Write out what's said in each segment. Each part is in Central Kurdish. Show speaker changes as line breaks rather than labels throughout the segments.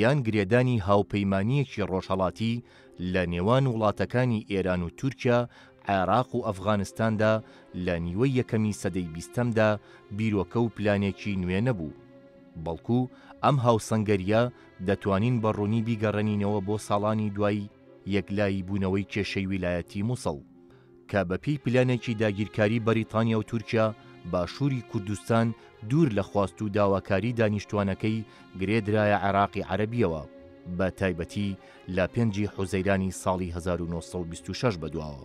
یان گرێدانی هاوپەیمانییەکی ڕۆژهەڵاتی لە نێوان وڵاتەکانی ئێران و تورکیا، عێراق و ئەفغانستاندا لە نیوەی یەکەمی سەدەی بیستەمدا بیرۆکە و پلانێکی نوێ نەبوو. بەڵکو ئەم هاوسەنگەرییە دەتوانین بە ڕوونی بیگەڕێنینەوە بۆ ساڵانی دوای یەکلاییبوونەوەی کێشەی ویلایەتی موسڵ. کە بە پێی پلانێکی داگیرکاری بەریتانیا و تورکیا باشووری کوردستان دوور لە خواست و داواکاری دانیشتوانەکەی گرێ درایە عێراقی عەرەبیەوە بە تایبەتی لە پێنجی حوزەیرانی ساڵی 1926 بەدواوە.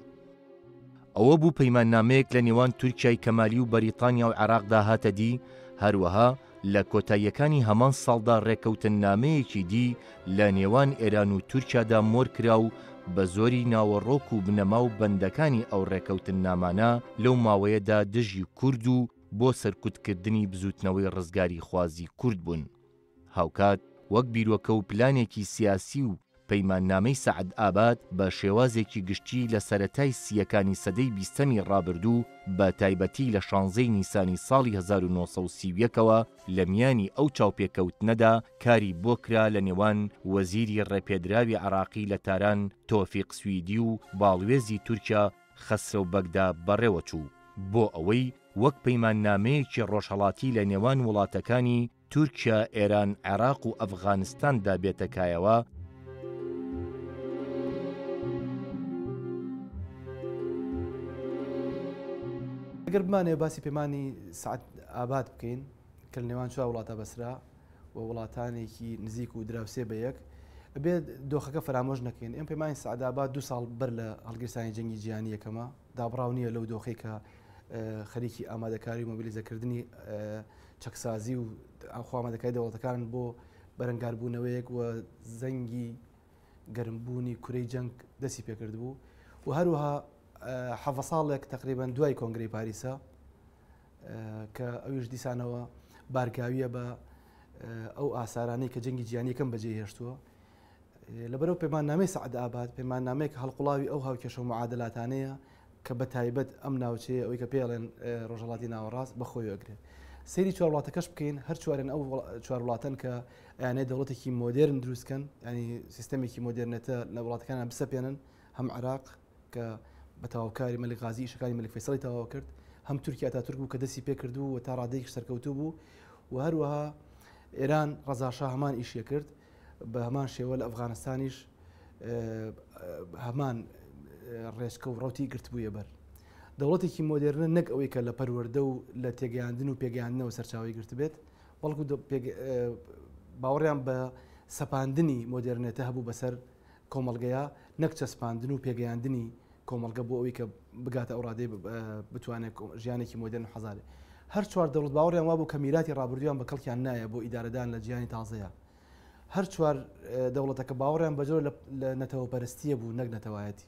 ئەوە بوو پەیماننامەیەک لە نێوان تورکیای کەمالی و بەریتانیا و عێراقدا هاتە دی، هەروەها، لە کۆتاییەکانی هەمان ساڵدا ڕێککەوتننامەیەکی دی لە نێوان ئێران و تورکیادا مۆر کرا و بە زۆری ناوەڕۆک و بنەما و بەندەکانی ئەو ڕێککەوتننامانە لەو ماوەیەدا دژی کورد و بۆ سەرکوتکردنی بزووتنەوەی ڕزگاریخوازی کورد بوون. هاوکات وەک بیرۆکە و پلانێکی سیاسی و پەیماننامەی سەعدئاباد بە شێوازێکی گشتی لە سەرەتای سییەکانی سەدەی بیستەمی ڕابردوو، بە تایبەتی لە شانزەی نیسانی ساڵی هەزار و نۆ سەد و سی و یەک ەوە لە میانی ئەو چاوپێکەوتنەدا کاری بۆ کرا لە نێوان وەزیری ڕێپێدراوی عێراقی لە تاران تۆفیق سویدی و باڵوێزی تورکیا خەسرەو بەگدا بەڕێوەچوو بۆ ئەوەی وەک پەیماننامەیەکی ڕۆژهەڵاتی لە نێوان وڵاتەکانی تورکیا، ئێران، عێراق و ئەفغانستاندا بێتە کایەوە،
ئەگەر بمانەوێت باسی پەیمانی سعد ئاباد بکەین کە لە نێوان چوار وڵاتە بەسرا و وڵاتانێکی نزیک و دراوسێ بە یەک بێت دۆخەکە فرامۆش نەکەین ئەم پەیمانی سعداباد دو ساڵ بەر لە هەڵگیرسانی جەنگی جیهانی یەکەمە دابڕاو نییە لەو دۆخەی کە خەریکی ئامادەکاری و مۆبیلیزەکردنی چەکسازی و ئاخوا ئامادەکاری دەوڵەتەکان بۆ بەرەنگاربوونەوەیەک و زەنگی گەرمبوونی کورەی جەنگ دەستی پێکرد بوو و هەروەها حەڤە ساڵێک تقریبان دوای کۆنگری پاریسە کە ئەویش دیسانەوە بارگاویە بە ئەو ئاسارانەی کە جەنگی جیانیەکەم بەجێ هێشتووە لەبەرو پەیماننامەی سەعدئاباد پەیماننامەیە کە هەڵقوڵاوی ئەو هاوکێشە و معادلاتانەیە کە بە تایبەت ئەم ناوچەیە ئەوی کە پێڵێن ڕۆژەڵاتی ناوەڕاست بەخۆی وەگرێت سری چوار وڵاتەکەش بکەین هەر چوارن ئەو چوار وڵاتن کە یانەی دەوڵەتێکی مۆدررن دروستکەن ینی سیستمێکی مۆدررنێتە لە وڵاتەکانە بسەپێنن هەم عراق کە بە تەواوکاری مەلک غازی ئیشەکانی مەلک فەیسەڵی تەواو کرد هەم تورکی ئەتاتورک بوو کە دەستی پێ کردوو و تا ڕادەیەکیش سەرکەوتوو بوو و هەروەها ئێران ڕەزاشا هەمان ئیشیە کرد بە هەمان شێوە لە ئەفغانستانیش هەمان ڕێچکە و ڕوتی گرتبووە بەر دەوڵەتێکی مۆدررنە نەک ئەوەی کە لە پەروەەردە و لە تێگەیاندن و پێگەیاندنەوە سەرچاوی گرتبێت بەڵکو باوەڕیان بە سەپاندنی مۆدررنێتە هەبوو بەسەر کۆمەڵگەیە نەک چەسپاندن و پێگەیاندنی کۆمەڵگە بۆ ئەوی کە بگاتە ئەو ڕادەی بتوانێت ژیانێکی مۆدرن حەزارێ هەر چوار دەوڵەت باوەڕیان وابوو کە میراتی ڕابردویان بە کەڵکیان نایە بۆ ئیدارەدان لە جیانی تازەیە هەر چوار دەوڵەتەکە باوەڕیان بەجۆر لە نەتەوە پەرستیە بوو نەک نەتەوایەتی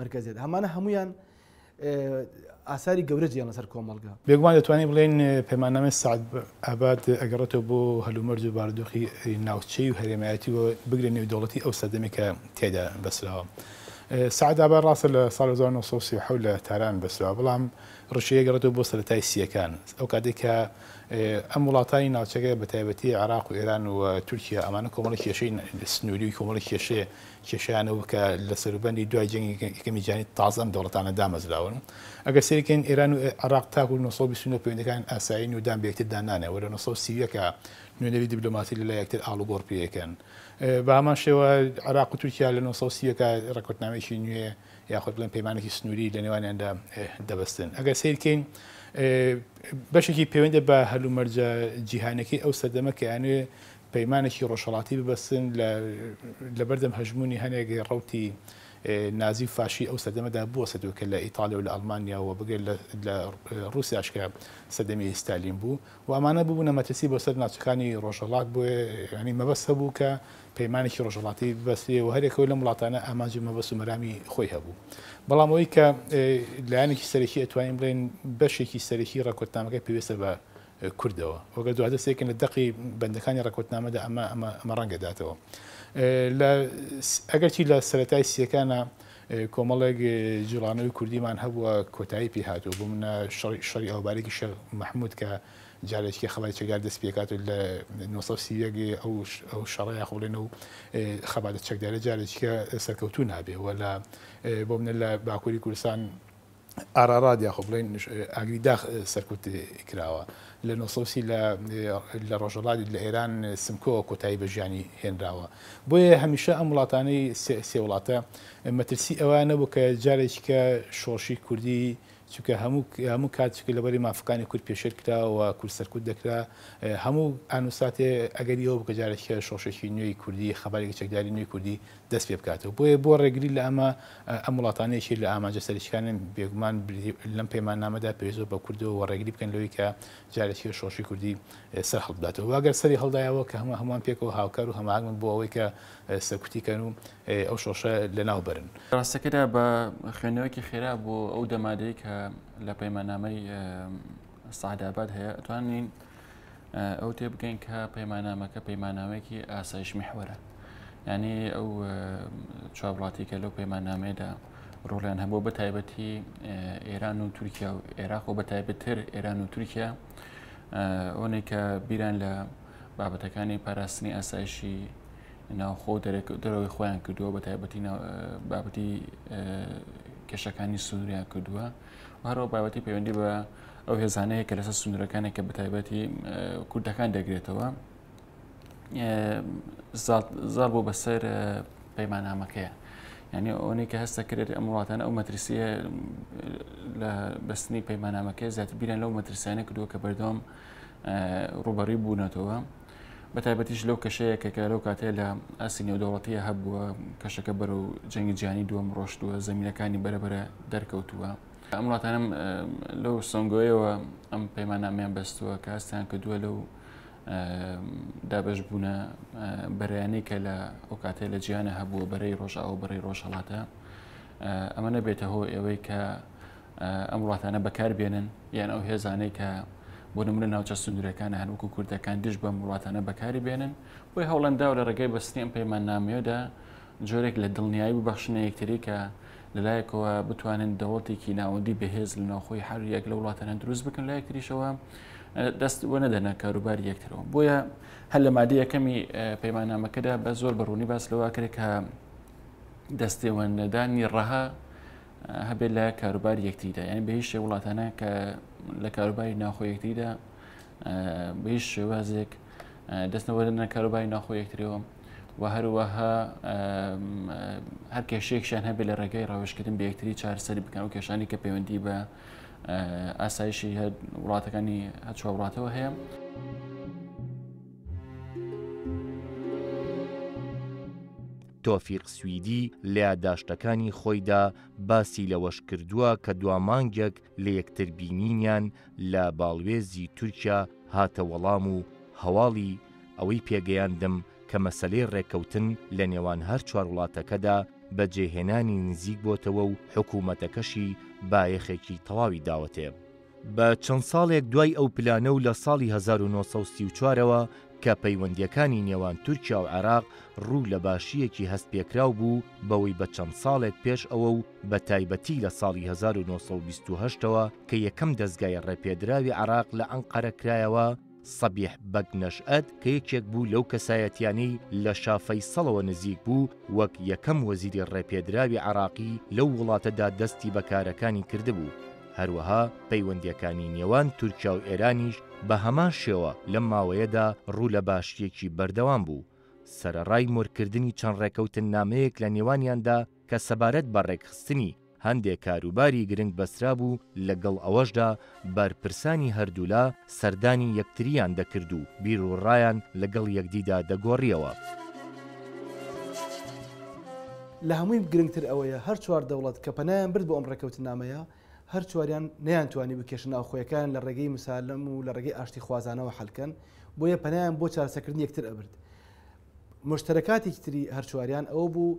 مرکزیەت، ئەمانە هەموویان ئاساری گەورە جێیان لەسەر کۆمەڵگە.
بێگومان دەتوانین بڵێین پەیماننامەی سەعد ئاباد ئەگەڕێتەوە بۆ هەلومەرج و بارودۆخی ناوچەیی و هەرێمایەتی و بگرە نێودەوڵەتی ئەو سەردەمەی کە تیایدا بەسراوە. سەعد ئاباد ڕاستە لە ساڵی هەزار و نۆ سەد و سی و حەوت لە تاران بەسراوە، بەڵام ڕیشەی ئەگەڕێتەوە بۆ سەرەتای سییەکان، ئەو کاتەی کە ئەم وڵاتانی ناوچەکە بەتایبەتی عێراق و ئێران و تورکیا ئەمانە کۆمەڵێک کێشەی سنووری و کۆمەڵێک کێشەی کێشەیان ئەوە کە لە سەروبەندی دوای جەنگی یەکەمی جیهانی تازە ئەم دەوڵەتانە دامەزراون ئەگەر سەیری کەین ئێران و عێراق تاکو نۆ سەد و بیست و نۆ پەیوەندیەکانیان ئاسایین و دان بە یەکتر دا نانێن وە لە نۆ سەد و سی و یەک نوێنەری دیبلۆماسی لە لای یەکتر ئاڵوگۆڕ پێ کەن بە هەمان شێوە عێراق و تورکیا لە نۆ سەد و سی و یەک ڕێککەوتنامەیەکی نوێ یاخود بڵێن پەیمانێکی سنووری لە نێوانیان دا دەبەستن ئەگەر سەیر کەین بەشێکی پەیوەندە بە هەلومەرجە جیهانەکەی ئەو سەردەمە کە یانێ پەیمانێکی ڕۆژهەڵاتی ببەستن لە لەبەردەم هەژموونی هەنێک ڕەوتی نازی و فاشی ئەو سەردەمەدا بوەستێتەوە کە لە ئیتاڵیا و لە ئەڵمانیا و بگرە لە ڕووسیاش کە سەردەمی ستالین بوو و ئەمانە ببوونە مەترسی بۆ سەر ناوچەکانی ڕۆژهەڵات بۆیە یانی مەبەست هەبوو کە پەیمانێکی ڕۆژهەڵاتی ببەسترێ و هەرێکەوە لەم وڵاتانە ئامانج و مەبەست و مەرامی خۆی هەبوو بەڵام ئەوەی کە لایەنێکی سەرەکی ئەتوانین بڵێن بەشێکی سەرەکی ڕێککەوتنامەکە پێویستە بە کردەوە و گەر دواتر سەیرکەین لە دەقی بەندەکانی ڕێککەوتنامەدا ئەمە ئەمە ئەمە ڕەنگ دەداتەوە لە ئەگەرچی لە سەرەتای سیەکانە کۆمەڵێک جوڵانەوەی کوردیمان هەبووە کۆتایی پێ هاتووە بۆ منە شەڕی ئەوبارێکی شێخ مححمود کە جارێکی خەڵای چێگار دەست پێکات و لە 1970 ئەو شەڕی یاخۆڵێنە و خەباتە چەکدارە جارێکیکە سەرکەوتو نابێ وە لە بۆ منە لە باکووری کوردستان ئارارات یاخۆ بڵێین ئاگری داخ سەرکوت کراوە لە نۆ سەد و سی لە لە ڕۆژهەڵاتی لە ئێران سمکۆ کۆتایی بە ژیانی هێنراوە بۆیە هەمیشە ئەم وڵاتانەی سێ سێ وڵاتە مەترسی ئەویان نەبوو کە جارێکی کە شۆڕشی کوردی چونکە هەموو هەموو کات چونکە لەبەری مافەکانی کورد پێشێل کراوە کورد سەرکوت دەکرا هەموو ئان و ساتێ ئەگەری ئەوە بوو کە جارێکی کە شۆڕشێکی نوێی کوردی خەبەرێکی چەکداری نوێی کوردی دەست پێ بکاتەوە، بۆیە بۆ ڕێگری لە ئەمە ئەم وڵاتانە یەکێک لە ئامانجە سەرەکیکانیان، بێگومان لەم پەیماننامەدا پێویستە بە کوردەوە وە ڕێگری بکەن لەوەی کە جارێکیتر شۆڕشی کوردی سەر هەڵبداتەوە وە گەر سەری هەڵدایەوە کە هەموو هەمووان پێکەوە هاوکار و هەماهەنگ بن بۆ ئەوەی کە سەرکوتی کەن و ئەو شۆڕشە لە ناو بەرن.
لە ڕاستەکەدا بە خوێندنەوەیەکی خێرا بۆ ئەو دەمارەی کە لە پەیماننامەی سەعداباد هەیە ئەتوانین ئەوە تێبگەین کە پەیمانامەکە پەیمانامەێکی ئاسایش میحوەرە ینی ئەو چاوڵاتی کە لەو پەیمانامەیەدا ڕۆڵیان هەبوو بە تایبەتی ئێران و تورکیا و عێراق و بە تایبەتتر ئێران و تورکیا ئەوەی کە بیران لە بابەتەکانی پاراستنی ئاسایشی ناوخۆ دەرەوەی خۆیان کردووە بە تایبەتی بابەتی کێشەکانی سووریان کردووە و هەرەوە بابەتی پەیوەندی بە ئەو هێزانەیە کە لەسەر سنوورەکانی کە بەتایبەتی کوردەکان دەگرێتەوە زار بۆ بەسەر پەیمانامەکەیە یعنی ئەوەی کە هەستە کرێت ئەم وڵاتانە ئەو مەترسیە لە بەستنی پەیمانامەکەی زیاتر بیران لەو مەترسیانە کردووە کە بەردەوام ڕوبەڕی بوونەتەوە بە تایبەتیش لەو کەشەیە کە کارەو کاتێ لە ئاسی نێودەوڵەتیە هەبووە کەشەکە بەرەو جەنگی جیانی دووەم ڕۆشتووە زمینەکانی بەرەبەرە دەرکەوتووە. ئەم وڵاتانم لەو سۆنگۆیەوە ئەم پەیماننامەیان بەستووە کە هەستیان کردووە لەو دابش بوونە بەرەیانەی کە لە ئەو کاتێ لە جیانە هەبووە بەرەی ڕۆژاوە بەڕی ڕۆژهڵاتە ئەمە نەبێتە هۆ ئەوەی کە ئەم وڵاتانە بەکار بێنن یان ئەو هێزانەی کە بۆ نمونە ناوچە سندورەکان هەروکو کوردەکان دژ بەم وڵاتانە بەکاری بێنن بۆی هەوڵنداو لە ڕێگەی بەستنی ئەم پەیمان نامەیەدا جۆرێک لە دڵنیایی ببەخشنە یەکتری کە لە لایەکەوە بتوانن دەوڵەتێکی ناوەندی بەهێز لە ناوخۆی هەر یەک لە وڵاتانە دروست بکەن لە یەکتریشەوە دەست وە نەدەنە کاروباری یەکترەوە بۆیە هەر لە مادە یەکەمی پەیمانامەکەدا بە زۆر بەڕوونی باس لەوە کرێک کە دەستێوەندەدانی ڕەها هەبێ لە کاروبار یەکتریدا یعنی بە هیچ شێ وڵاتانە کە لە کاروباری ناخۆ یەکتریدا بە هیچ شێوازێک دەستنەوەدەنە کاروباری ناخۆ یەکترەوە و هەروەها هەر کێشێکشان هەبێ لە ڕێگەی ڕاوێشکردن بەکتری چارسەری بکەن و کێشانی کە پەیوەندی بە ئاسایشی هەر وڵاتەکانی هەچوە وڵاتەوە هەیە.
تۆفیق سویدی لە یاداشتەکانی خۆیدا باسی لەوەش کردووە کە دوا مانگێک لە یەکتر بینینیان لە باڵوێزی تورکیا هاتە وەڵام و هەواڵی ئەوەی پێگەیاندم کە مەسەلەی ڕێککەوتن لە نێوان هەر چوار وڵاتەکەدا بە جێهێنانی نزیک بۆتەوە و حکوومەتەکەشی بایەخێکی تەواوی داوەتێ بە چەند ساڵێک دوای ئەو پلانە و لە ساڵی 1934 ەوە کە پەیوەندیەکانی نێوان تورکیا و عێراق ڕوو لە باشییەکی هەست پێکراو بوو بەوەی بە چەند ساڵێک پێش ئەوە و بە تایبەتی لە ساڵی هەزار و نۆ سەد و بیست و هەشت ەوە کە یەکەم دەزگای ڕێپێدراوی عێراق لە ئەنقەرە کرایەوە، سەبیح بەگ نەشئەت کە یەکێک بوو لەو کەسایەتیانەی لە شا فەیسەڵەوە نزیک بوو، وەک یەکەم وەزیری ڕێپێدراوی عێراقی لەو وڵاتەدا دەستی بە کارەکانی کردبوو. هەروەها پەیوەندییەکانی نێوان تورکیا و ئێرانیش بە هەمان شێوە لەم ماوەیەدا ڕوو لە باشییەکی بەردەوام بوو، سەرەڕای مۆرکردنی چەند ڕێکەوتننامەیەک لە نێوانیاندا، کە سەبارەت بە ڕێکخستنی هەندێ کاروباری گرنگ بەسترابوو، لەگەڵ ئەوەشدا بەرپرسانی هەردوولا سەردانی یەکترییان دەکرد و بیروڕایان لەگەڵ یەکدیدا دەگۆڕییەوە.
لە هەمووی گرنگتر ئەوەیە هەر چوار دەوڵەت کە پەنایان برد بۆ ئەم ڕێککەوتننامەیە، هەر چواریان نەیانتوانی و کێشە ناوخۆیەکانیان لە ڕێگەی مسالم و لە ڕێگەی ئاشتیخوازانەوە حەل کەن، بۆیە پەنایان بۆ چارەسەرکردنی یەکتر ئەبرد. موشتەرەکاتی تری هەر چواریان ئەوە بوو،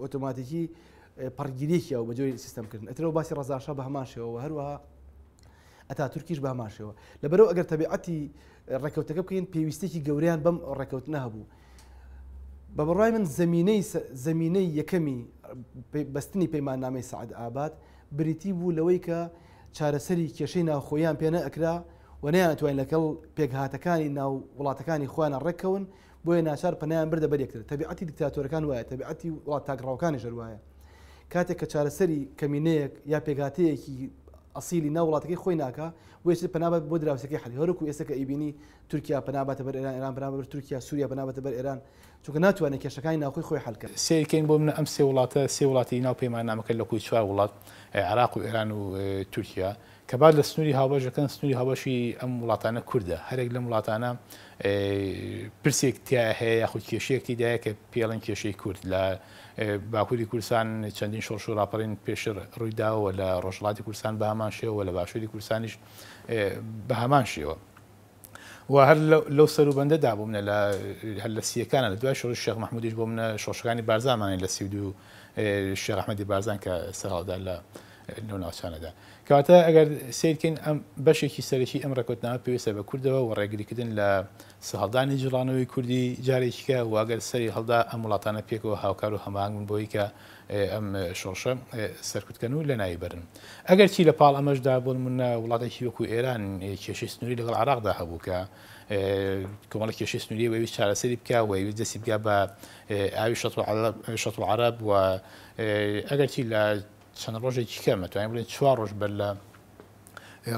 ئۆتۆماتیکی پەڕگیریەکی ئەو بە جۆری سیستەمکردن ئەترەوە باسی ڕزاشە بە هەمان شێوەوە هەروەها ئەتا تورکیش بە هەمان شێوە لەبەرەوە ئەگەر تەبیعەتی ڕێکەوتەکە بکەین پێویستێکی گەوریان بەم ڕێکەوتنە هەبوو بە بڕای من زمینەی زمینەی یەکەمی بەستنی پەیماننامەی سعد ئاباد بریتی بوو لەوەی کە چارەسەری کێشەی ناوخۆیان پێنە ئەکرا و نەیانتوانین لەگەڵ پێکهاتەکانی ناو وڵاتەکانی خۆیانە ڕێککەون بۆیە ناچار پەنایان بردە بەر یەکتر تەبیعەتی دیکتاتۆرەکان وایە تەبیعەتی وڵات تاکڕەوەکانی ژەر وایە کاتێک کە چارەسەری کەمینەیەک یا پێکهاتەیەکی ئەسیلی ناو وڵاتەکەی خۆی ناکە وێشتر پەنابەت بۆ دراوسەکەی حەلی هەرکو ئێستا کە ئیبینی تورکیا پەنابەتە بەر ئێران ئێران پەنابەت بەر تورکیا سووریا پەنابەتە بەر ئێران چونکە ناتوانێت کێشەکانی ناوخۆی خۆی حەل
کە سەیرکەین بۆ منە ئەم سێ وڵاتە سێ وڵاتی ناو پەیماننامەکە لە کۆی چوار وڵات عێراق و ئێران و تورکیا کە باس لە سنووری هاوبەش دەکەن، سنووری هاوبەشی ئەم وڵاتانە کوردە، هەرێک لەم وڵاتانە پرسێک تیایا هەیە یاخود کێشەیەک تیدایە کە پێڵێن کێشەی کورد لە باکووری کوردستان چەندین شۆڕش و ڕاپەڕین پێشر ڕوویداوە لە ڕۆژهڵاتی کوردستان بە هەمان شێوە لە باشووری کوردستانیش بە هەمان شێوە. و هەر لەو سەرو بەندە دا بووم لە هەر لە سیەکانە لە دوای شۆڕش شێخ مەحمودیش بۆ منە شۆشەکانی بارزانمانێ لە سی و دوو شێخ ئەحمەدی بارزان کە سەرهەڵدا لە لەو ناوچانەدا کەواتە ئەگەر سیرکەین ئەم بەشێکی سەرەکی ئەم ڕێکوتنامە پێویستە بە کوردەوە و ڕێگریکردن لە سەهڵدانی جڵانەوەی کوردی جارێکیکە واگەر سەری هەڵدا ئەم وڵاتانە پێکەوە هاوکار و هەماهنگ بن بۆی کە ئەم شۆڕشە سەرکوتکەن و لەناویبەرن. ئەگەرچی لە پاڵ ئەمەشدا بۆ نموونە وڵاتێکی وەکوو ئێران کێشەی سنووری لەگەڵ عێراقدا هەبوو کە کۆمەڵە کێشەی سنووری وەیویست چارەسەری بکا وەیویست دەستی بگا بە ئاوی شەتڵ عەرەب و ئەگەرچی لە چەند ڕۆژێکی کەم توانین بڵێن چوار ڕۆژ بەر لە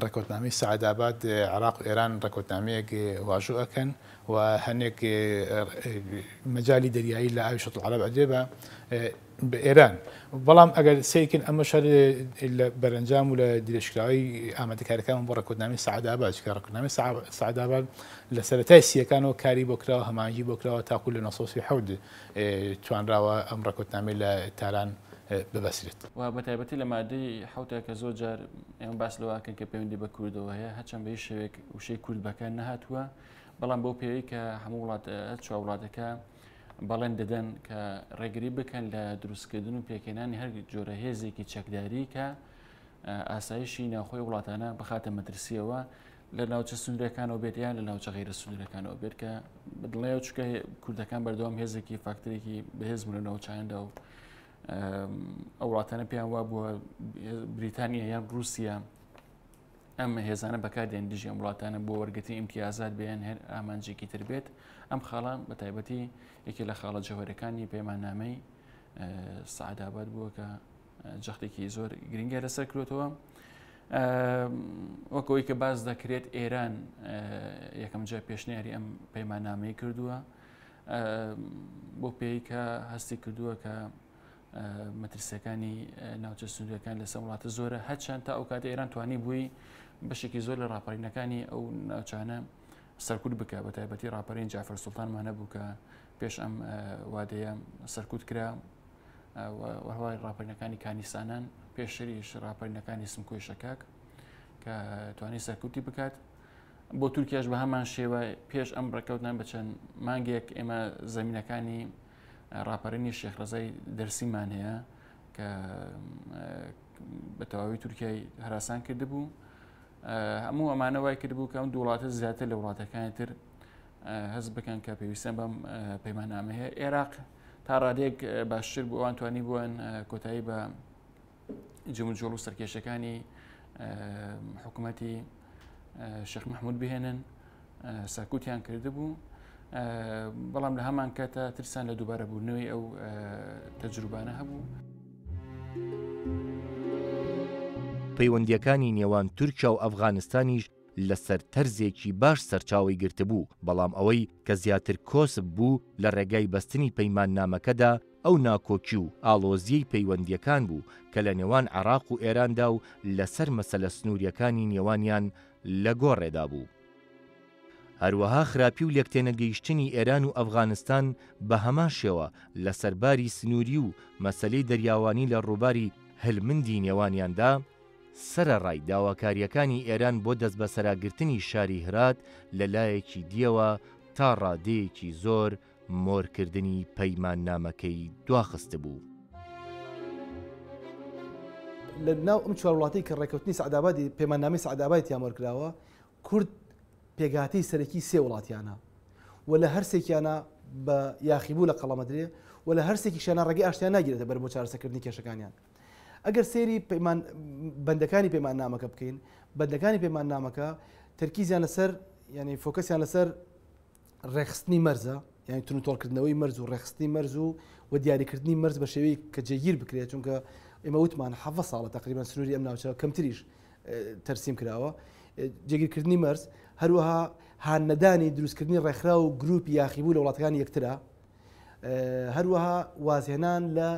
ڕێکەوتنامەی سەعداباد عێراق و ئێران ڕێکەوتنامەیەک واژۆ ئەکەن و هەنێک مەجای دەریایی لە ئاوی شەتڵ عرب ئەدێ بە بە ئێران بەڵام ئەگەر سیرکن ئەمە شەر لە بەرەنجام و لە درێژکراوی ئامادەکارەکان بۆ ڕێکوتنامی سعدابات کە ڕکنامی سعدابات لە سەرەتای سیەکانەوە کاری بۆ کراوە هەمانجی بۆ کراوە تاکو لە 1970 توانراوە ئەم ڕێکەوتنامەی لە تاران ببەسرێت.
و بەتایبەتی لە مادەی حەوتا کە زۆر جار ئێمە باس لەوە ئەکەن کە پەیوەندی بە کوردەوە هەیە، هەرچەند بە هیچ شێوەیەک وشەی کورد بەکار نەهاتووە، بەڵام بەو پێیەی کە هەموو وڵات هەر چوار وڵاتەکە بەڵێن دەدەن کە ڕێگری بکەن لە دروستکردن و پێکهێنانی هەر جۆرە هێزێکی چەکداری کە ئاسایشی ناوخۆی وڵاتانە بخاتە مەترسیەوە لە ناوچە سنوورەکانەوە بێت یان لە ناوچە غیرە سنوورەکانەوە بێت کە بدڵێ چکە کوردەکان بەردەوام هێزێکی فاکتەرێکی بەهێز بوون لە ناوچاندا و ئەو وڵاتانە پێیان وا بووە بریتانیا یان رووسیا ئەم هێزانە بەکاردێن دژی ئەم وڵاتانە بۆ وەرگتی ئیمتیازات بێن هەر ئامانجێکی تر بێت ئەم خاڵە بە تایبەتی یەکێ لە خاڵە جەوەرەکانی پەیماننامەی سعدابات بووە کە جەختێکی زۆر گرنگە لەسەر کرێتەوە وەکەوەی کە باز دەکرێت ئێران یەکەم جای پێشنیاری ئەم پەیمانامەی کردووە بۆ پێی کە هەستی کردووە کە مەترسیەکانی ناوچە سنوورەکان لە سەمڵاتە زۆرە هەچەند تا ئەو کاتە ئێران توانی بووی بەشێکی زۆر لە ڕاپەرینەکانی ئەو ناوچانە سەرکوت بکە بە تایبەتی ڕاپەرین جافر سلتانمانە بوو کە پێش ئەم وادەیە سەرکوت کرا وهوای ڕاپەرینەکانی کانیسانان پێشتریش ڕاپەرینەکانی سمکۆی شەکاک کە توانی سەرکوتی بکات بۆ تورکیاش بە هەمان شێوە پێش ئەم ڕێککەوتان بە چەند مانگێک ئێمە زمینەکانی ڕاپەرینی شێخڕزای دەرسیمان هەیە کە بە تەواوی تورکای هەراسان کردبوو هەموو ئەمانە وای کردبوو کە ئەم دووڵاتە زیاتر لە وڵاتەکانی تر هەز بکەن کە پێویستە بەم پەیمانامەیە عێراق تا ڕادێک باشتر بوو ئەوان توانی بوون کۆتایی بە جمو جۆڵ و سەرکێشەکانی حکوومەتی شخ مححمود بهێنن سەرکوتیان کردبوو بەڵام لە هەمان کاتە ترسان لە دووبارە بوونەوەی ئەو تەجروبانە هەبوو.
پەیوەندیەکانی نێوان تورکیا و ئەفغانستانیش لەسەر تەرزێکی باش سەرچاوەی گرتبوو، بەڵام ئەوەی کە زیاتر کۆسپ بوو لە ڕێگای بەستنی پەیماننامەکەدا ئەو ناکۆکی و ئاڵۆزییەی پەیوەندییەکان بوو کە لە نێوان عێراق و ئێراندا و لەسەر مەسەلە سنوورییەکانی نێوانیان لە گۆڕێدا بوو. هەروەها خراپی و لێکتێنەگەیشتنی ئێران و ئەفغانستان بە هەمان شێوە لەسەر باری سنووری و مەسەلەی دەریاوانی لە ڕووباری هەلمندی نێوانیاندا، سەرەڕای داواکارییەکانی ئێران بۆ دەستبەسەراگرتنی شاری هرات، لە لایەکی دییەوە تا ڕادەیەکی زۆر مۆرکردنی پەیماننامەکەی دواخستبوو.
لە ناو ئەم چوار وڵاتەی کە ڕێککەوتنی سەعدابادی، پەیماننامەی سەعدابادی تیا مۆرکراوە، کورد پێکهاتەی سەرەکی سێ وڵاتیانە و لە هەر سێکیانا بە یاخیبوو لە قەڵەمەدرێ و لە هەر سێکیشیانا ڕێگەی ئاشتییان ناگیرێتە بەر بۆ چارەسەرکردنی کێشەکانیان. ئەگەر سەیری بەندەکانی پەیمان نامەکە بکەین بەندەکانی پەیمان نامەکە تەرکیزیان لەسەر ینی فۆکەسیان لەسەر ڕێخستنی مەرزە یان تون تۆڵکردنەوەی مەرز و ڕێخستنی مەرز و و دیاریکردنی مەرز بە شێوەی کە جێگیر بکرێت چونکە ئێمە وتمان حە ساڵە تقریبان سنووری ئەم ناوچەوە کەمتریش تەرسیم کراوە جێگیرکردنی مەرز هەروەها هاندەدانی دروستکردنی ڕێکخرا و گروپی یاخیبوو لە وڵاتەکانی یەکترا هەروەها وازهێنان لە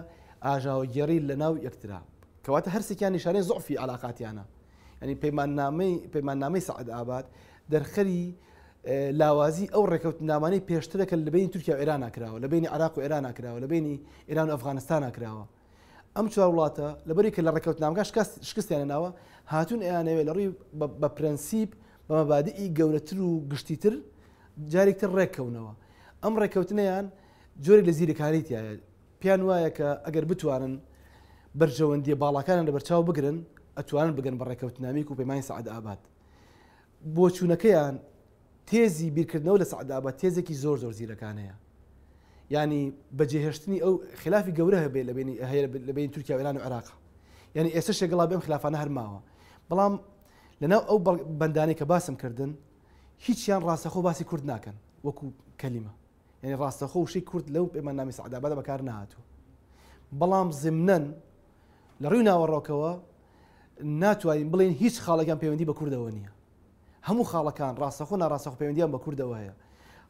ئاژاوەگێڕی لە ناو یەکترا کەواتە هەرسێکیان نیشانەی زعفی علااقاتیانە ینی پەیماننامەی پەیماننامەی سعد ئاباد دەرخەری لاوازی ئەو ڕێکەوت نامانەی پێشترەکە لە بینی تورکیا و ئێران ناکراوە لە بینی عراق و ئێران ناکراوە لە بینی ئێران و ئەفغانستان ناکراوە ئەم چوار وڵاتە لەبەری کە لە ڕێککەوتنامەکە شکستیان ناوە هاتون ئەیانەوێت لە ڕووی بە پرەنسیب بە مەبادئی گەورەتر و گشتیتر جارێکتر ڕێککەونەوە ئەم ڕێککەوتنیان جۆری لە زیرەکاری تایە پێیان وایە کە ئەگەر بتوانن بەرژەوەندی باڵاکانیان لە بەرچاو بگرن ئەتوانن بگەن بە ڕێککەوتنامیک و پەیمانی سعد ئاباد بۆچوونەکەیان تێزی بیرکردنەوە لە سەعدابە تێزێکی زۆر زۆر زیرەکانەیە ینی بەجێهێشتنی ئەو خلافی گەورە هەبێ لە بینی هەیە لە بین تورکیا وێران و عراق یعنی ئێستا شێگەڵا بێم خلافانە هەرماوە بەڵام لەناو ئەو بەندانەی کە باسم کردن هیچیان ڕاستەخۆ باسی کورد ناکەن وەکو کەلیمە یعنی ڕاستەخۆ وشەی کورد لەو پەیماننامی سەعدابادە بەکار نهاتوو بەڵام زمنەن لە ڕووی ناوەڕۆکەوە ناتوانین بڵێن هیچ خاڵەکان پەیوەندی بە کوردەوە نییە هەموو خاڵەکان ڕاستەخۆ ناڕاستەخ پەیوەندیان بە کوردەوە هەیە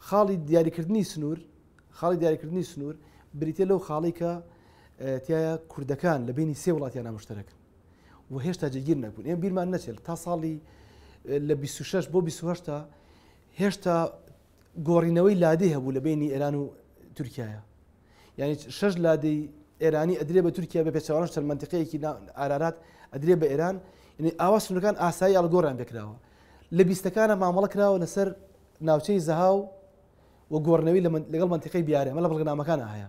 خاڵی دیاریکردنی سنوور خاڵی دیاریکردنی سنوور بریتە لەو خاڵی کە تایە کوردەکان لە بینی سێ وڵاتیان نامشتەکن و هێشتا جێگیر نەبوون ئێ بیرمان نەچێت تا ساڵی لە 26 بۆ 28 هێشتا گۆڕینەوەی لادێ هەبوو لە بینی ئێران و تورکایە یعنی شش لادی ئێرانی ئەدرێ بە تورکیا بە پێچوانش چەند منتیقەیەکی ئارارات ئەدرێ بە ئێران یعنی ئاوا سنوورەکان ئاسایی ئەڵگۆڕیان بکراوە لە بیستەکانە مامەڵە کراوە لەسەر ناوچەی زەها و و گۆڕنەوەی لەگەڵ منتیقی بیارە مە لە بڵگەنامەکان هەیە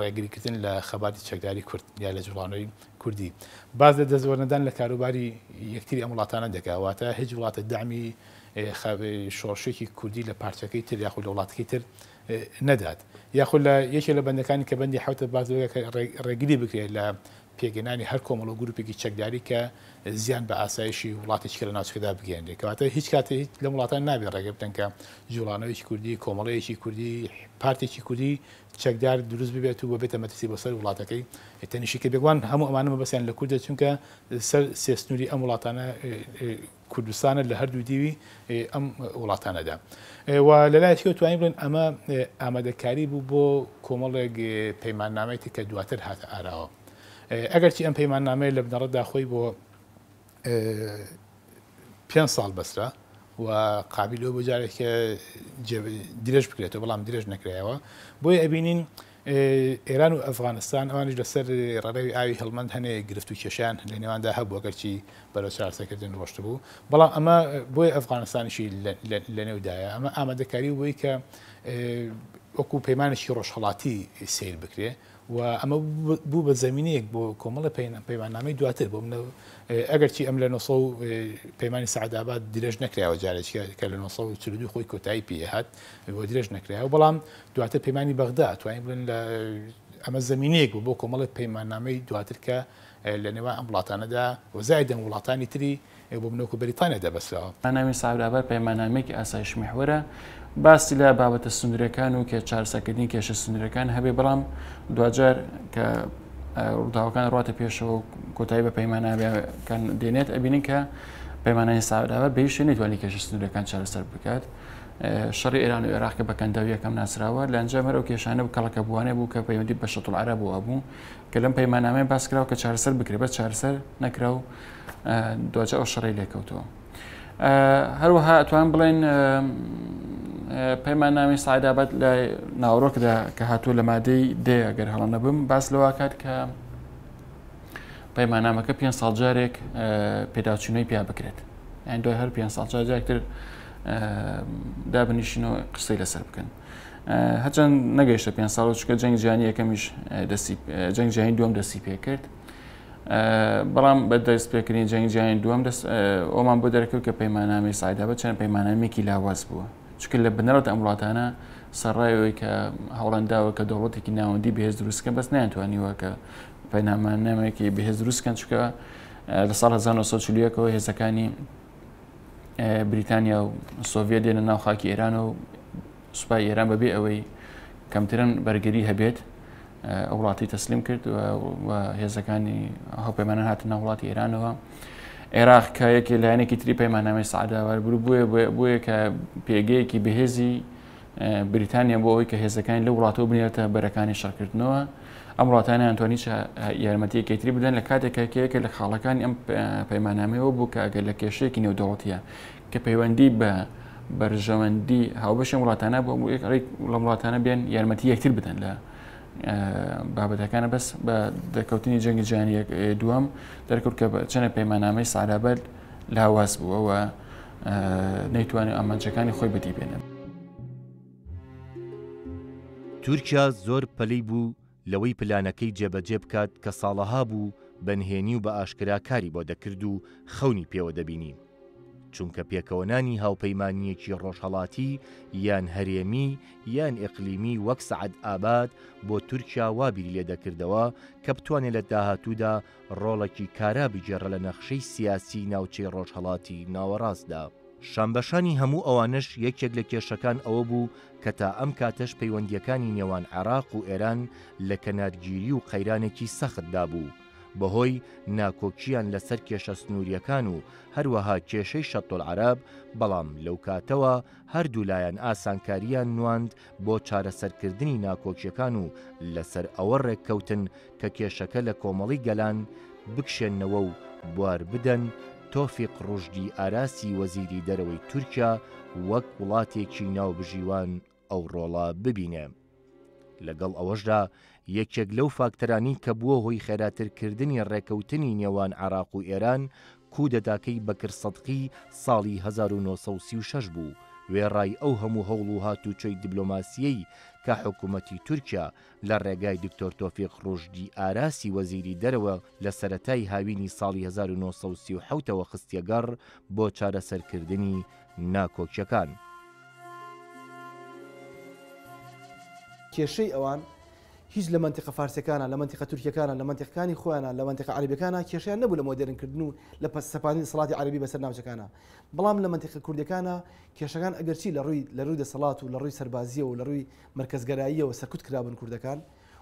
ڕێگریکردن لە خەباتی چەکداری کورد یا لە جوڵانەوەی کوردی باس لە دەستوەرنەدان لە کاروباری یەکتری ئەم وڵاتانە دەکا واتە هیچ وڵاتە دامی شۆڕشێکی کوردی لە پارچەکەی تر یاخود لە وڵاتەکەی تر نەدات یاخود لە یەکێ لە بەندەکانی کە بەندی حوتە باز ڕێگری بکرێت لە پێگەنانی هەر کۆمەڵ و گروپێکی چەکداری کە زیان بە ئاسایشی وڵاتی چکە لە ناوچکەدا بگەێنێ کەواتە هیچ کاتێ هیچ لە وڵاتان نابێ ڕێگە بدەن کە جوڵانەوەیکی کوردی کۆمەڵەیەکی کوردی پارتێکی کوردی چەکدار دروست ببێت و ببێتە مەترسی بۆ سەر وڵاتەکەی. تەنیشتی کرد بێگومان هەموو ئەمانە مەبەستیان لە کوردە چونکە سەر سێ سنووری ئەم وڵاتانە کوردستانە لە هەردوو دیوی ئەم وڵاتانەدا و لە لایەکەوە توانین بڵێن ئەمە ئامادەکاری بوو بۆ کۆمەڵێک پەیماننامەی تر کە دواتر هاتە ئاراوە ئەگەرچی ئەم پەیماننامەیە لە بنەڕەتدا خۆی بۆ پێنج ساڵ بەسرە و قابل ئەوە بۆ جارێکە درێژ بکرێتەوە بەڵام درێژ نەکرایەوە بۆی ئەبینین ئێران و ئەفغانستان ئەوانش لەسەر ڕێڕەوی ئاوی هەڵمەند هەنێ گرفت و کێشیان لە نێواندا هەبوو گەرچی بەرەو چارەسەکردن ڕۆشت بوو بەڵام ئەمە بۆی ئەفغانستانیشی لەنێودایە ئەمە ئامادەکاری بۆی کە وەکو پەیمانێکی ڕۆژهڵاتی سیر بکرێ و ئەمە بوو بە زەمینەیەک بۆ کۆمەڵە پەیماننامەی دواتر بۆ منە ئەگەرچی ئەم لە 900 پەیمانانی سعدابات درێژ نەکراوە جارێکی کە لە 1942 خۆی کۆتایی پێهات بۆ درێژ نەکراوە بەڵام دواتر پەیمانانی بەغدا توانین بڵێن لە ئەمە زمینەیەک بوو بۆ کۆمەڵی پەیماننامەی دواتر کە لە نێوان ئەم وڵاتانەدا وەزای دەنگ وڵاتانی تری ئێ بۆ بنۆکو بەریتانیا دەبەستراوە.
ناوی سەعدئاباد پەیماننامەیەکی ئاسایشمحوەرە، باسی لە بابەتە سنووریەکان و کێ چارەسەرکردنی کێشە سنووریەکان هەبێ، بەڵام دواجار کە ڕووداوەکان ڕاتە پێشەوە و کۆتایی بە پەیماننامەکان دێنێت ئەبینن کە پەیمانانی سەعدئاباد بە هیچ شوێ نەیتوانی کێشە سنووریەکان چارەسەر بکات. شەڕی ئێران و عێراق کە بە کەنداویەکەم ناسراوە لە ئەنجام هەر ئەو کێشانە و کەڵەکەبووانە بوو کە پەیوەندی بە شەتڵ عەرەبەوە هەبوو کە لەم پەیمانامەیە باس کراوە کە چارەسەر بکرێت بە چارەسەر نەکرا و دوجا ئەو شەڕی لێکەوتەوە هەروەها ئەتوان بڵێن پەیمان نامی سعدابەت لە ناوڕۆکدا کە هاتووە لە مادەی دێ ئەگەر هەڵە نەبم باس لەواکات کە پەیمانامەکە پێ ساڵ جارێک پێداچوونەی پیا بکرێت ئەین دوای هەر پێ ساڵ جارێکتر دابنیشن و قسەی لەسەر بکەن هەرچەند نەگەیشتە پێنج ساڵ چکە جەنگ جیهانی یەکەمیش جەنگ جیهانی دووەم دەستی پێ کرد بەڵام بە دەست پێکردنی جەنگ جیهانی دووەم دەست ئەومان بۆ دەرکەوت کە پەیماننامەی سایدا بە چەند پەیمانامێکی لاواز بووە چکە لە بنەڕەت ئەم وڵاتانە سەرڕایەوەی کە هەوڵنداوە کە دەوڵەتێکی ناوەندی بەهێز دروستکە بەس نیانتوانیوە کە پەیماننامەیەکی بەهێز دروستکەن چکە لە ساڵ 1940ەوە هێزەکانی بریتانیا و سۆڤێت دێنە ناو خاکی ئێران و سوپای ئێران بەبێ ئەوەی کەمترن بەرگری هەبێت وڵاتی تەسلیم کرد و هێزەکانی هەپەیمانە هاتە ناو وڵاتی ئێرانەوە عێراق کە یەکی لایەنێکی تری پەیمانامەی سعداوار بروو بۆیە بۆیە کە پێگەیەکی بەهێزی بریتانیا بۆ ئەوەی کە هێزەکانی لە وڵاتەوە بنێتە بەرەکانی شەڕکردنەوە ئەم وڵاتانە ئەنتۆنی یارمەتیەکەی تری بدەن لە کاتێکەکەیەکە لە خاڵەکانی ئەم پەیمانامەوە بوو کە ئەگەر لە کێشەیەکی نێودەوڵەتە کە پەیوەندی بە بەرژەوەندی هاوبەشی وڵاتانە بۆ ڕێک لە وڵاتانە بێن یارمەتی یەکتر بدەن لە بابەتەکانە بەس بە دەکەوتنی جەنگی جانیەک دووەم دەرکرد کە چەنە پەیمانامەی سارابەت لاواز بووەوە نەیتوانێت ئامانجەکانی خۆی بەدی بێنێت.
تورکیا زۆر پەلی بوو لەوەی پلانەکەی جێبەجێ بکات کە ساڵەها بوو بە نهێنی و بە ئاشکرا کاری بۆ دەکرد و خەونی پێوە دەبینی. چونکە پێکەوەنانی هاوپەیمانییەکی ڕۆژهەڵاتی یان هەرێمی یان ئیقلیمی وەک سەعد ئاباد بۆ تورکیا وا بیری لێ دەکردەوە کە بتوانێت لە داهاتوودا ڕۆڵەکی کارا بگێڕە لە نەخشەی سیاسیی ناوچەی ڕۆژهەڵاتی ناوەڕاستدا. شانبەشانی هەموو ئەوانەش یەکێک لە کێشەکان ئەوە بوو کە تا ئەم کاتەش پەیوەندییەکانی نێوان عێراق و ئێران لە کەنارگیری و قەیرانێکی سەختدا بوو بەهۆی ناکۆکییان لەسەر کێشە سنوورییەکان و هەروەها کێشەی شەتتولعەرەب، بەڵام لەو کاتەوە هەردوو لایەن ئاسانکارییان نواند بۆ چارەسەرکردنی ناکۆکیەکان و لەسەر ئەوە ڕێککەوتن کە کێشەکە لە کۆمەڵی گەلان بکشێنەوە و بوار بدەن، تۆفیق ڕوشدی ئاراسی وەزیری دەرەوەی تورکیا وەک وڵاتێکی ناوبژیوان ئەو ڕۆڵە ببینێ. لەگەڵ ئەوەشدا یەکێک لەو فاکتەرانەی کە بووە هۆی خێراترکردنی ڕێکەوتنی نێوان عێراق و ئێران، کودەتاکەی بەکر سەدقی ساڵی هەزار و نۆ سەد و سی و شەش بوو، وێڕای ئەو هەموو هەوڵ و هاتوچۆی دبلۆماسییەی کە حکوومەتی تورکیا لە ڕێگای دکتۆر تۆفیق ڕوشدی ئاراسی وەزیری دەرەوە لە سەرەتای هاوینی ساڵی هەزار و نۆ سەد و سی و حەوت ەوە خستیەگەڕ بۆ چارەسەرکردنی ناکۆکیەکان.
کێشەی ئەوان هیچ لە مەنتیقە فارسەکانا، لە مەنتیقە تورکیەکانا، لە مەنتیقەکانی خۆیانا، لە مەنتیقە عەرەبیەکانا کێشەیان نەبوو لە مۆدێرن کردن و لە پەس سەپاندنی دەسەڵاتی عەرەبی بەسەر ناوچەکانا. بەڵام لە مەنتیقە کوردیەکانا کێشەکان ئەگەرچی لە ڕووی لە ڕووی دەسەڵات و لە ڕووی سەربازیەوە و لە ڕووی مەرکەزگەراییەوە سەرکوت کرابوون کوردەکان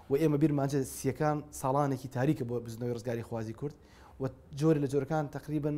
و ئێمە بیرمانچە سیەکان ساڵانێکی تاریکە بۆ بزوتنەوەی ڕزگاریخوازی کورد و جۆرە لە جۆرەکان تەقریبەن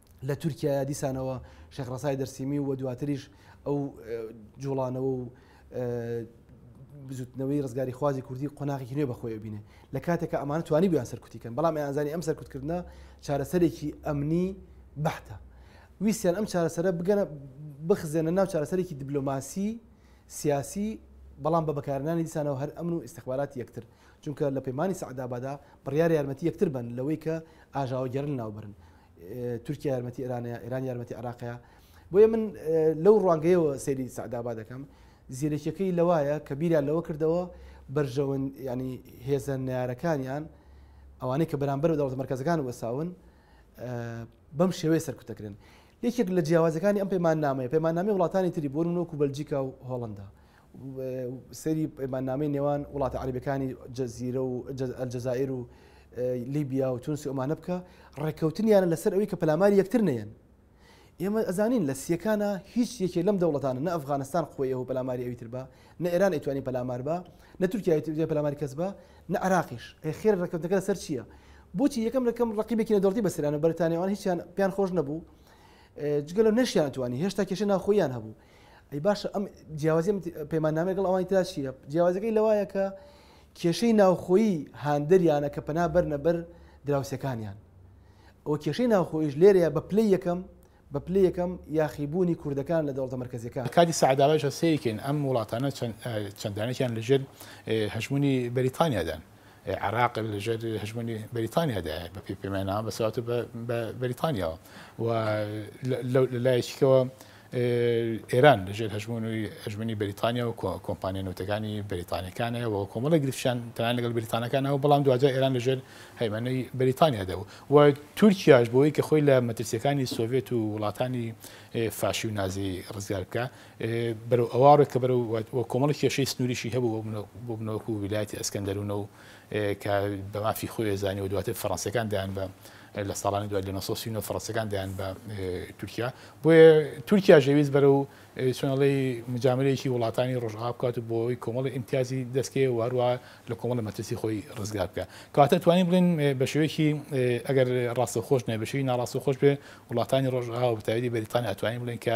لە تورکیایا دیسانەوە شێخ ڕسای دەرسیمی و دواتریش ئەو جوڵانەوە و بزوتنەوەی ڕزگاری خوازی کوردی قۆناغێکی نوێ بەخۆی بینێ لە کاتێکە ئەمانە توانی بیان سەرکوتیکەن بەڵام ئەیانزانی ئەم سەرکوتکردە چارەسەرێکی ئەمنی بەحتە ویسیان ئەم چارەسەرە بگەنە بخزێنە ناو چارەسەرێکی دیبلۆماسی سیاسی بەڵام بە بەکارنانی دیسانەوە هەر ئەمن و استخبارات یەکتر چونکە لە پەیمانانی سەعدابادا بڕیار یارمەتی یەکتر بن لەوەی کە ئاژاوەگەرن ناوبرن تورکیا یارمەتی ئێرانەیە ئێران یارمەتی عراقەیە بۆیە من لەو ڕوانگەیەوە سەیری سەعدابا دەکەم زیرەکیەکەی لەوایە کە بیریان لەوە کردەوە بەرژەون ینی هێزە نارەکانیان ئەوانەی کە بەرامبەر دەوڵەت مرکزەکان وەساون بەم شێوەیە سەرکوتەکرێن یەکێک لە جیاوازەکانی ئەم پەیمان نامەیە پەیمان نامی وڵاتانی تری بۆن وەکو بەلجیکا و هۆڵندا سەیری پەیماننامەی نێوان وڵاتە عەرەبیەکانی جەزیرە و ئەلجەزایر و لیبیا و تونسی ئۆمانە بکە ڕێککەوتنیانە لەسەر ئەوی کە پەلاماری یەکتر نەیەن ئێمە ئەزانین لە سیەکانە هیچ یەکێ لەم دەوڵەتانە نە ئەفغانستان خۆیەوە پەلاماری ئەویتر بە نە ئێران ئەتوانی پەلامار بە نە تورکیا پەلاماری کەس بە نە عراقیش خێر ڕێککەوتەکە لەسەر چییە بۆچی یەکەم لەکەم ڕقیبێکی نەدەڵتی بەسرانە بەرتانیوان هیچیان پێیان خۆش نەبوو جگەلە نەشیان توانی هێشتا کێشە ناخۆیان هەبوو ئەی باشە ئەم جیاوازی پەیماننامە لەگەڵ ئەوانی ترا چییە جیاوازەکەی لەوایە کە کێشەی ناوخۆی هاندەریانە کە پەنا بەرنە بەر دراوسەکانیان ئەوە کێشەی ناوخۆیش لێرەیە بە پلی یەکەم بە پلی یەکەم یاخیبوونی کوردەکان لە دەوڵەتە مرکزیەکان
کاتی سەعداوایشە سەیرکەین ئەم وڵاتانە چەندانێکیان لەژێر هەژمونی بەریتانیادان عێراق لەژێر هژمونی بەریتانیادایە بە پێی پەیماننامە بەسەواتە بە بەریتانیاوە و لە لایەکیکەوە ئێران لەژێر هەژمونوی هەژمنی بەریتانیا و کۆمپانیا نوتەکانی بەریتانەکانە و کۆمەڵە گرفشان تەنان لەگەڵ بریتانەکانەوە بەڵام دوجا ئێران لەژێر هەیمانەی بەریتانیادا و و تورکیاش بۆی کە خۆی لە مەترسیەکانی سۆڤێت و وڵاتانی فاشی و نازی ڕزگار بکە بەرەو ئەواڕێ کە بەرەو و کۆمەڵی کێشەی سنووریشی هەبوو بۆ بنەو بۆ بنەوەک و ویلایەتی ئەسکەندەروونە و کە بە مافی خۆی ئەزانی و دواتر فەڕەنسییەکان دەیان بە لە ساڵانی دوای لە نۆ سەد و سی و نۆ فەڕەنسییەکان دەیان بە تورکیا بۆیە تورکیاش دەویست بەرەو چۆن ئەڵێی مجاملەیەکی وڵاتانی ڕۆژئاوا بکات و بۆی کۆمەڵی ئیمتیازی دەست کەوێ و هەروا لە کۆمەڵی مەترسی خۆی ڕزگار بکا کەواتە توانین بڵێین بە شێوەیەکی ئەگەر ڕاستەوخۆش نەبێ بە شێوی ناڕاستەوخۆش بێ وڵاتانی ڕۆژئاوا و بە تایبەتی بەریتانیا توانین بڵێین کە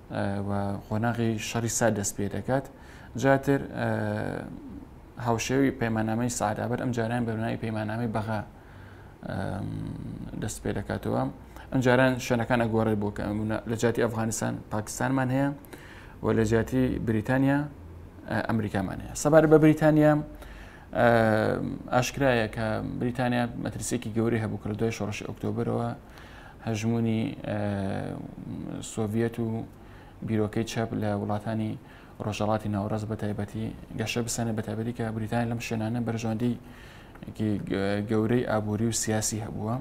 و
قۆناغی شەڕی سا دەست پێ دەکات جاتر هاوشێوی پەیمانامەی سعدابەر ئەم جاران بەرناوی پەیمانامەی بەغا دەست پێ دەکاتەوە ئەم جاران شوێنەکان ئەگۆڕێ بۆ کە لە جاتی ئەفغانستان پاکستانمان هەیە و لە جیاتی بریتانیا ئەمریکامان هەیە سەبارە بە بریتانیا ئاشکرایە کە بریتانیا مەترسێکی گەوری هەبوو کردوای شۆڕشی ئۆکتۆبرەوە هەژموونی سۆڤیەت و بیرۆکەی چەپ لە وڵاتانی ڕۆژەڵاتی ناوڕاست بە تایبەتی گەشە بسەنە بە تایبەتی کە بریتانی لەم شوێنانە بەرژۆندی گەورەی ئابووری و سیاسی هەبووە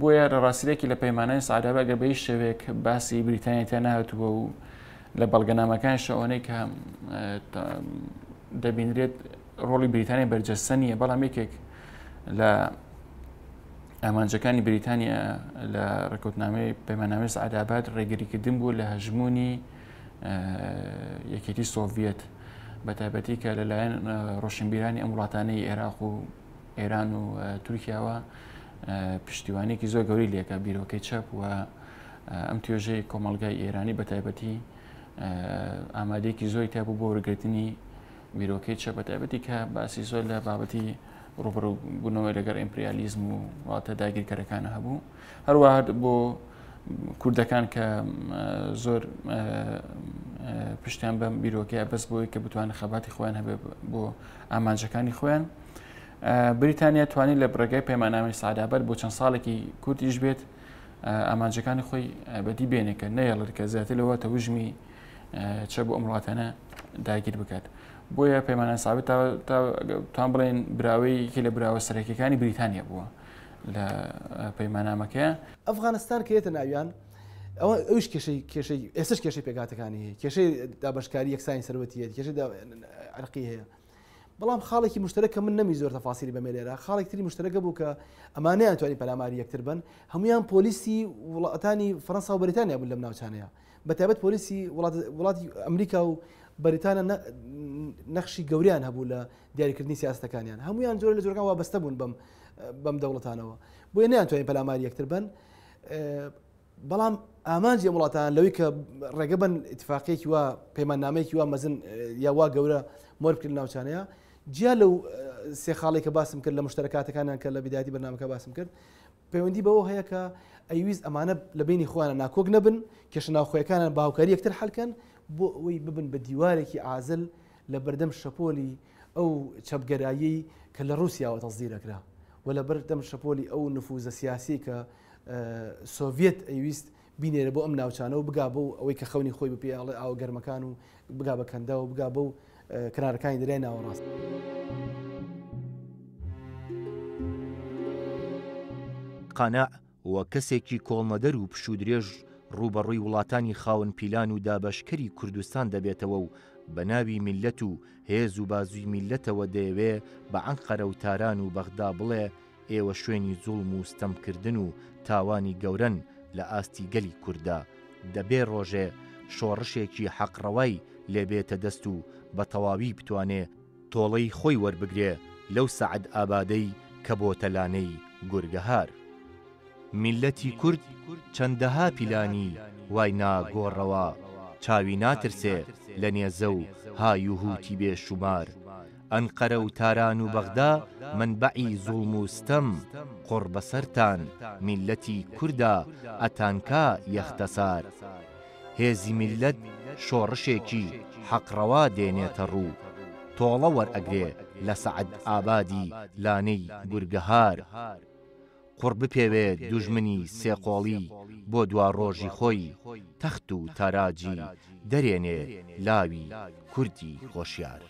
بۆیە لە ڕاستیرێکی لە پەیمانانی سعرابە گەر بەی شەوێک باسی بریتانیا تیا نهاتووە و لە بەڵگەنامەکان شەوانەی کە دەبینرێت ڕۆڵی بریتانیا بەرجەستە نیە بەڵام یەکێک لە ئامانجەکانی بریتانیا لە ڕێکوتنامەی پەیماننامەی سعاداباد ڕێگریکردن بوو لە هەژمونی یەکێتی سۆڤەت بە تایبەتی کە لەلایەن ڕۆشنبیرانی ئەم وڵاتانەی عێراق و ئێران و تورکیاوە پشتیوانێکی زۆر گەوری لێکە بیرۆکەی چەپ و ئەم توێژەی کۆمەلگای ئێرانی بە تایبەتی ئامادەیەکی زۆری تابوو بۆ وەرگرتنی بیرۆکەی چەپ بە تایبەتی کە باسی زۆر لە بابەتی ڕوبەربوونەوەی لەگەر ئیمپریالیزم و وڵاتە داگیرکەرەکانە هەبوو هەروە بۆ کوردەکان کە زۆر پشتیان بەم بیرۆکەیە بەس بۆی کە بتوان خەباتی خۆیان هەبێ بۆ ئامانجەکانی خۆیان بریتانیا توانی لە بڕگای پەیماننامی سادابەر بۆ چەند ساڵێکی کورتیش بێت ئامانجەکانی خۆی بەدی بێنێکە نەیەڵر کە زیاتر لەوە تەوژمی چە بۆ ئەم وڵاتانە داگیر بکات بۆیە پەیمانە ساابێت توان بڵێن براوەیەکی لە براوە سەرەکیەکانی بریتانیا بووە لە پەیمانامەکەیە
ئەفغانستان کێتە ناویان ئەوە ئەوش کێشەی کێشەی ئێسش کێشەی پێکاتەکانی هەیە کێشەی دابشکاری یەکسانی سەروەتیت کێشە عرقی هەیە بەڵام خاڵێکی مشتەرە کە من نەمی زۆر تەفاسیری بە مێلێرا خاڵێکتری مشتەرەکە بوو کە ئەمانیان توانی پەلاماری یەکتر بن هەمویان پۆلیسی وڵاتانی فەرەنسا و بریتانیا بوو لەم ناوچانەیە بە تایبەت پۆلیسی وڵاتی ئەمریکا و بەریتانە نەخشی گەوریان هەبوو لە دیاریکردنی سیاستەکانیان هەمویان جۆر لە جۆرگان وابەستە بوون بم بەم دەوڵەتانەوە بۆیە نیانتوانین پەلامار یەکتر بن بەڵام ئامانجی وڵاتان لەوەی کە ڕێگە بن اتفاقێکی وە پەیماننامەیەکی وە مەزن یاوا گەورە مۆرکرد ناوچانەیە جیا لەو سێ خاڵی کە باسم کرد لە مشتەکاتەکانیان کە لە بداتی بەنامەکە باسم کرد پەیوەندی بەوە هەیە کە ئەیویست ئەمانە لە بینی خۆیانە ناکۆک نەبن کێشە ناوخۆیەکانیان بە هاوکاری یەکتر حەلکەن بۆ ئەوەی ببن بە دیوارێکی ئازل لە بەردەم شەپۆلی ئەو چەپگەرایی کە لە رووسیاوە تەزدی دەکرا و لە بەردەم شەپۆلی ئەو نفوزە سیاسی کە سۆڤێت ئەیویست بینێرە بۆ ئەم ناوچانە و بگا بۆ ئەوەی کە خەونی خۆی بە پێیاڵی ئاوە گەرمەکان و بگا بە کەنداو و بگا بۆ و کنارەکانی دەریای ناوەڕاست.
قانع وەک کەسێکی کۆڵنەدەر و پشوودرێژ ڕووبەڕووی وڵاتانی خاوەن پیلان و دابەشکەری کوردستان دەبێتەوە و بە ناوی میللەت و هێز و بازووی میللەتەوە دەیەوێ بە ئەنقەرە و تاران و بەغدا بڵێ ئێوە شوێنی زوڵم و ستەم کردن و تاوانی گەورەن لە ئاستی گەلی کورددا، دەبێ ڕۆژێ شۆڕشێکی حەقڕەوای لێ بێتە دەست و بە تەواوی بتوانێ تۆڵەی خۆی وەربگرێ لەو سەعد ئابادەی کە بۆتە لانەی گورگەهار. میللەتی کورد چەندەها پیلانی وای نا گۆڕەوە، چاوی ناترسێ لە نێزە و های و هووتی بێ شوومار، ئەنقەرە و تاران و بەغدا مەنبەعی زوڵم و ستەم، قوڕ بەسەرتان، میللەتی کوردا ئەتانکا یەختەسار. هێزی میللەت شۆڕشێکی حەق ڕەوا دێنێتە ڕوو. تۆڵە وەرئەگرێ لە سەعد ئابادی لانەی گورگەهار. قوڕ بپێوێت دوژمنی سێ قۆڵی بۆ دوا ڕۆژی خۆی تەخت و تاراجی دەرێنێ لاوی کوردی هۆشیار.